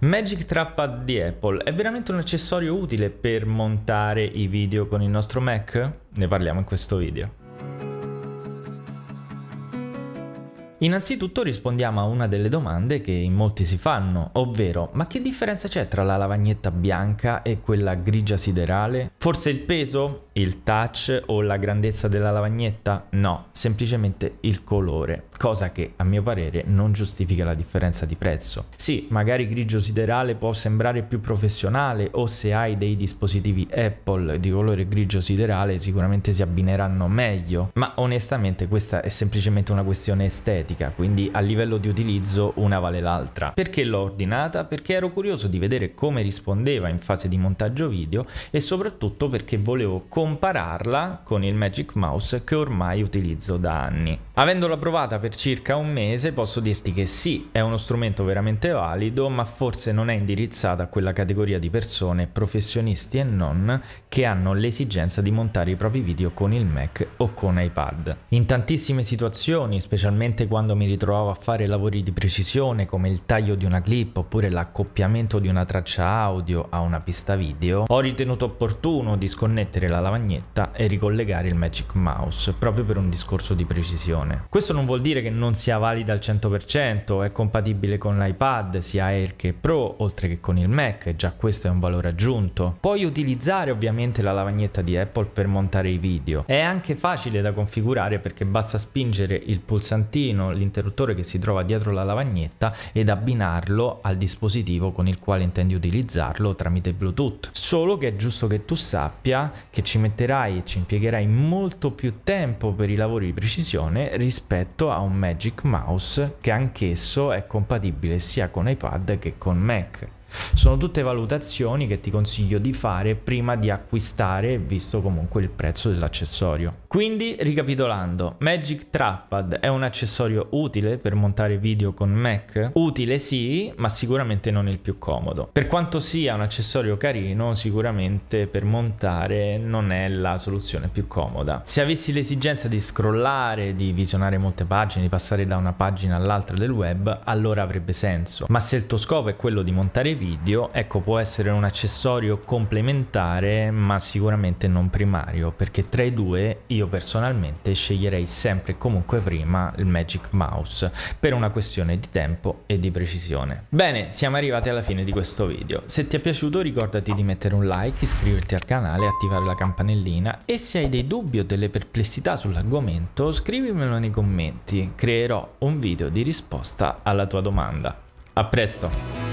Magic Trackpad di Apple è veramente un accessorio utile per montare i video con il nostro Mac? Ne parliamo in questo video. Innanzitutto rispondiamo a una delle domande che in molti si fanno, ovvero ma che differenza c'è tra la lavagnetta bianca e quella grigia siderale? Forse il peso? Il touch o la grandezza della lavagnetta? No, semplicemente il colore, cosa che a mio parere non giustifica la differenza di prezzo. Sì, magari grigio siderale può sembrare più professionale o se hai dei dispositivi Apple di colore grigio siderale sicuramente si abbineranno meglio, ma onestamente questa è semplicemente una questione estetica, quindi a livello di utilizzo una vale l'altra. Perché l'ho ordinata? Perché ero curioso di vedere come rispondeva in fase di montaggio video e soprattutto perché volevo compararla con il Magic Mouse che ormai utilizzo da anni. Avendola provata per circa un mese posso dirti che sì, è uno strumento veramente valido, ma forse non è indirizzata a quella categoria di persone, professionisti e non, che hanno l'esigenza di montare i propri video con il Mac o con iPad. In tantissime situazioni, specialmente quando mi ritrovavo a fare lavori di precisione come il taglio di una clip oppure l'accoppiamento di una traccia audio a una pista video, ho ritenuto opportuno di sconnettere la lavagnetta e ricollegare il Magic Mouse, proprio per un discorso di precisione. Questo non vuol dire che non sia valida al 100%, è compatibile con l'iPad sia Air che Pro, oltre che con il Mac, già questo è un valore aggiunto. Puoi utilizzare ovviamente la lavagnetta di Apple per montare i video. È anche facile da configurare perché basta spingere il pulsantino, l'interruttore che si trova dietro la lavagnetta ed abbinarlo al dispositivo con il quale intendi utilizzarlo tramite Bluetooth. Solo che è giusto che tu sappia che ci metterai e ci impiegherai molto più tempo per i lavori di precisione rispetto a un Magic Mouse che anch'esso è compatibile sia con iPad che con Mac. Sono tutte valutazioni che ti consiglio di fare prima di acquistare, visto comunque il prezzo dell'accessorio. Quindi, ricapitolando, Magic Trackpad è un accessorio utile per montare video con Mac? Utile sì, ma sicuramente non il più comodo. Per quanto sia un accessorio carino, sicuramente per montare non è la soluzione più comoda. Se avessi l'esigenza di scrollare, di visionare molte pagine, di passare da una pagina all'altra del web, allora avrebbe senso. Ma se il tuo scopo è quello di montare video, ecco può essere un accessorio complementare ma sicuramente non primario perché tra i due io personalmente sceglierei sempre e comunque prima il Magic Mouse per una questione di tempo e di precisione. Bene, siamo arrivati alla fine di questo video. Se ti è piaciuto ricordati di mettere un like, iscriverti al canale, attivare la campanellina e se hai dei dubbi o delle perplessità sull'argomento scrivimelo nei commenti, creerò un video di risposta alla tua domanda. A presto!